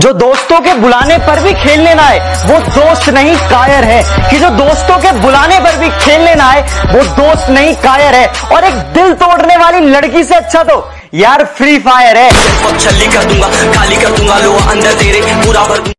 जो दोस्तों के बुलाने पर भी खेलने ना आए वो दोस्त नहीं कायर है। कि जो दोस्तों के बुलाने पर भी खेलने ना आए वो दोस्त नहीं कायर है। और एक दिल तोड़ने वाली लड़की से अच्छा तो यार फ्री फायर है। छली कर दूँगा, खाली कर दूँगा लो अंदर तेरे, पूरा भर